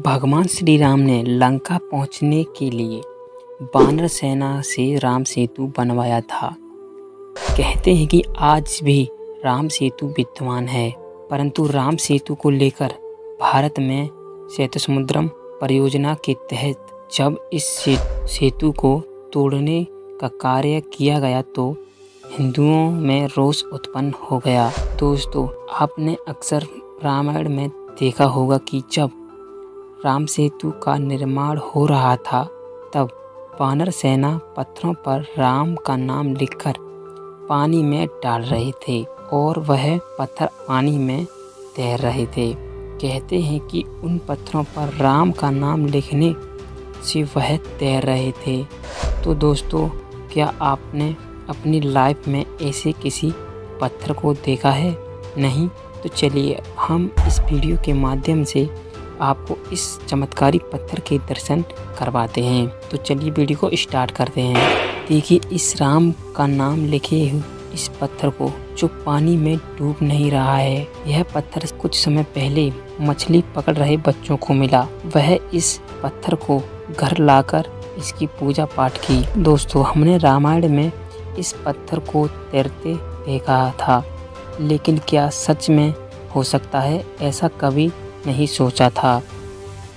भगवान श्री राम ने लंका पहुँचने के लिए बानर सेना से राम सेतु बनवाया था। कहते हैं कि आज भी राम सेतु विद्यमान है, परंतु राम सेतु को लेकर भारत में सेतु समुद्रम परियोजना के तहत जब इस सेतु को तोड़ने का कार्य किया गया तो हिंदुओं में रोष उत्पन्न हो गया। दोस्तों, आपने अक्सर रामायण में देखा होगा कि जब राम सेतु का निर्माण हो रहा था, तब वानर सेना पत्थरों पर राम का नाम लिखकर पानी में डाल रहे थे और वह पत्थर पानी में तैर रहे थे। कहते हैं कि उन पत्थरों पर राम का नाम लिखने से वह तैर रहे थे। तो दोस्तों, क्या आपने अपनी लाइफ में ऐसे किसी पत्थर को देखा है? नहीं? तो चलिए, हम इस वीडियो के माध्यम से आपको इस चमत्कारी पत्थर के दर्शन करवाते हैं। तो चलिए वीडियो को स्टार्ट करते हैं। देखिए, इस राम का नाम लिखे हुए इस पत्थर को, जो पानी में डूब नहीं रहा है। यह पत्थर कुछ समय पहले मछली पकड़ रहे बच्चों को मिला। वह इस पत्थर को घर लाकर इसकी पूजा पाठ की। दोस्तों, हमने रामायण में इस पत्थर को तैरते देखा था। लेकिन क्या सच में हो सकता है? ऐसा कभी नहीं सोचा था।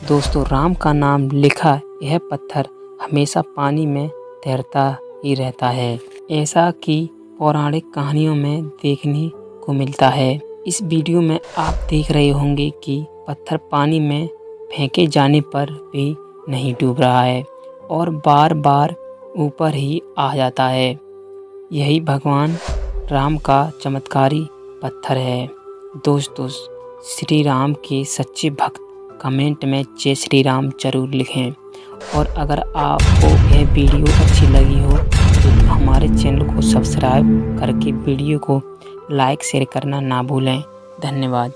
दोस्तों, राम का नाम लिखा यह पत्थर हमेशा पानी में तैरता ही रहता है। ऐसा कि पौराणिक कहानियों में देखने को मिलता है। इस वीडियो में आप देख रहे होंगे कि पत्थर पानी में फेंके जाने पर भी नहीं डूब रहा है और बार बार ऊपर ही आ जाता है। यही भगवान राम का चमत्कारी पत्थर है। दोस्तों श्री राम के सच्चे भक्त कमेंट में जय श्री राम ज़रूर लिखें। और अगर आपको यह वीडियो अच्छी लगी हो तो हमारे चैनल को सब्सक्राइब करके वीडियो को लाइक, शेयर करना ना भूलें। धन्यवाद।